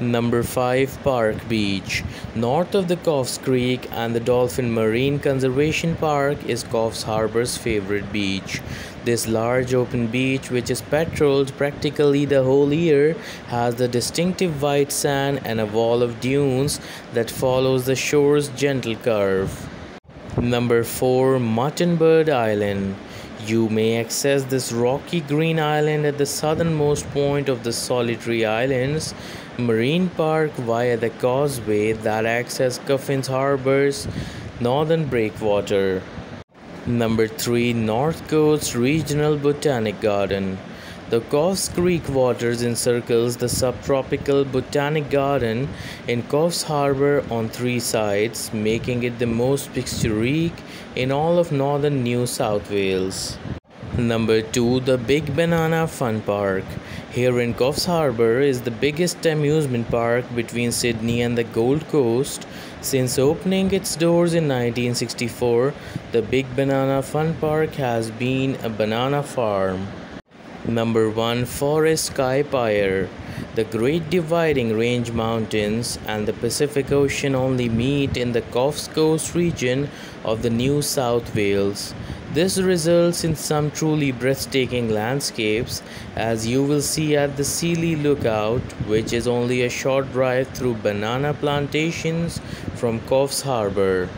Number 5 Park Beach. North of the Coffs Creek and the Dolphin Marine Conservation Park is Coffs Harbour's favorite beach. This large open beach, which is patrolled practically the whole year, has the distinctive white sand and a wall of dunes that follows the shore's gentle curve. Number 4 Muttonbird Island. You may access this rocky green island at the southernmost point of the Solitary Islands Marine Park via the causeway that acts as Coffs Harbour's northern breakwater. Number 3 North Coast Regional Botanic Garden. The Coffs Creek waters encircles the subtropical Botanic Garden in Coffs Harbour on three sides, making it the most picturesque in all of northern New South Wales. Number 2 The Big Banana Fun Park. Here in Coffs Harbour is the biggest amusement park between Sydney and the Gold Coast. Since opening its doors in 1964, the Big Banana Fun Park has been a banana farm. Number 1 Forest Sky Pier. The Great Dividing Range Mountains and the Pacific Ocean only meet in the Coffs Coast region of the New South Wales. This results in some truly breathtaking landscapes, as you will see at the Sealy Lookout, which is only a short drive through banana plantations from Coffs Harbour.